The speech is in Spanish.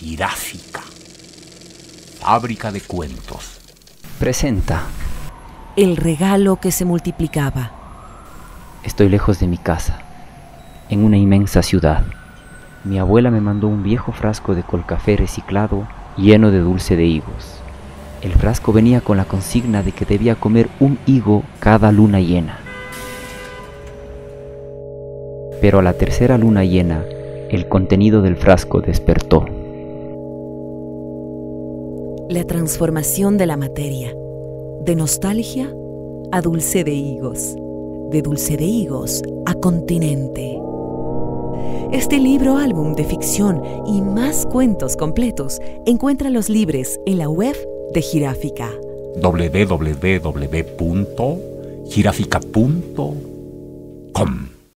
Giráfica, fábrica de cuentos. Presenta. El regalo que se multiplicaba. Estoy lejos de mi casa, en una inmensa ciudad. Mi abuela me mandó un viejo frasco de colcafé reciclado lleno de dulce de higos. El frasco venía con la consigna de que debía comer un higo cada luna llena. Pero a la tercera luna llena, el contenido del frasco despertó. La transformación de la materia, de nostalgia a dulce de higos, de dulce de higos a continente. Este libro álbum de ficción y más cuentos completos encuentra los libres en la web de Giráfica. www.girafica.com